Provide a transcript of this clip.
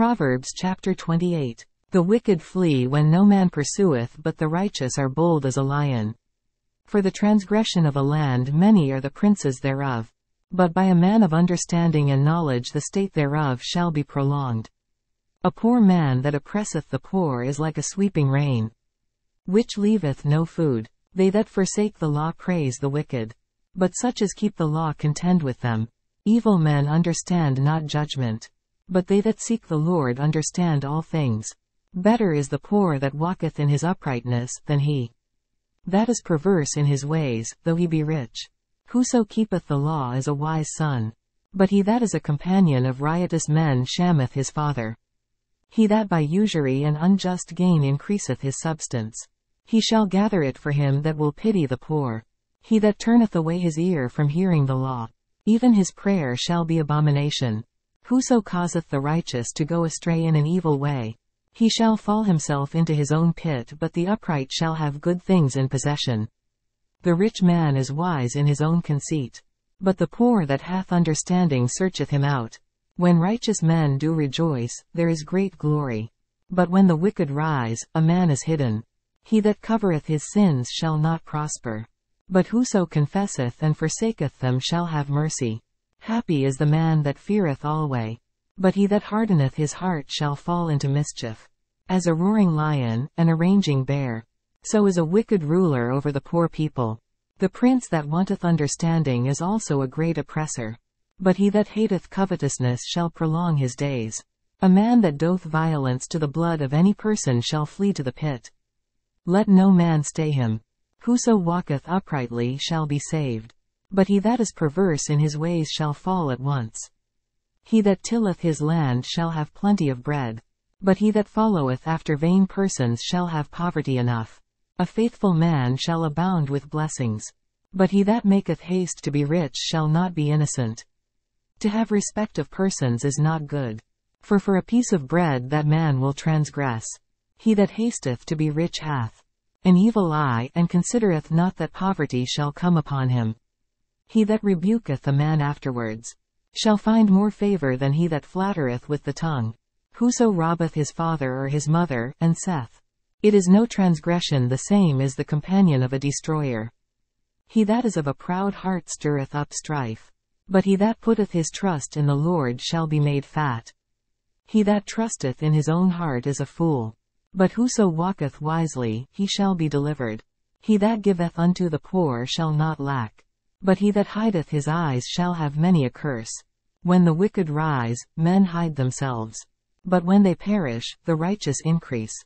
Proverbs chapter 28. The wicked flee when no man pursueth but the righteous are bold as a lion. For the transgression of a land many are the princes thereof. But by a man of understanding and knowledge the state thereof shall be prolonged. A poor man that oppresseth the poor is like a sweeping rain, which leaveth no food. They that forsake the law praise the wicked. But such as keep the law contend with them. Evil men understand not judgment. But they that seek the Lord understand all things. Better is the poor that walketh in his uprightness, than he that is perverse in his ways, though he be rich. Whoso keepeth the law is a wise son. But he that is a companion of riotous men shammeth his father. He that by usury and unjust gain increaseth his substance. He shall gather it for him that will pity the poor. He that turneth away his ear from hearing the law. Even his prayer shall be abomination. Whoso causeth the righteous to go astray in an evil way, he shall fall himself into his own pit but the upright shall have good things in possession. The rich man is wise in his own conceit. But the poor that hath understanding searcheth him out. When righteous men do rejoice, there is great glory. But when the wicked rise, a man is hidden. He that covereth his sins shall not prosper. But whoso confesseth and forsaketh them shall have mercy. Happy is the man that feareth alway. But he that hardeneth his heart shall fall into mischief. As a roaring lion, and a raging bear. So is a wicked ruler over the poor people. The prince that wanteth understanding is also a great oppressor. But he that hateth covetousness shall prolong his days. A man that doth violence to the blood of any person shall flee to the pit. Let no man stay him. Whoso walketh uprightly shall be saved. But he that is perverse in his ways shall fall at once. He that tilleth his land shall have plenty of bread. But he that followeth after vain persons shall have poverty enough. A faithful man shall abound with blessings. But he that maketh haste to be rich shall not be innocent. To have respect of persons is not good. For for a piece of bread that man will transgress. He that hasteth to be rich hath an evil eye, and considereth not that poverty shall come upon him. He that rebuketh a man afterwards shall find more favor than he that flattereth with the tongue. Whoso robbeth his father or his mother, and saith, It is no transgression the same is the companion of a destroyer. He that is of a proud heart stirreth up strife. But he that putteth his trust in the Lord shall be made fat. He that trusteth in his own heart is a fool. But whoso walketh wisely, he shall be delivered. He that giveth unto the poor shall not lack. But he that hideth his eyes shall have many a curse. When the wicked rise, men hide themselves. But when they perish, the righteous increase.